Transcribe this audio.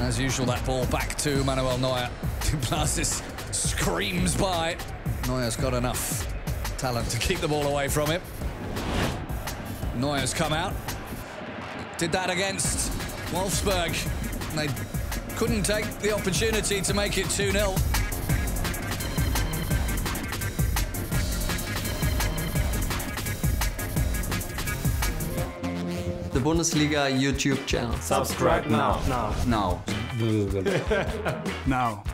As usual, that ball back to Manuel Neuer. Blasis screams by. Neuer's got enough talent to keep the ball away from him. Neuer's come out. Did that against Wolfsburg. They couldn't take the opportunity to make it 2 The Bundesliga YouTube channel. Subscribe now. Now. Now. Now.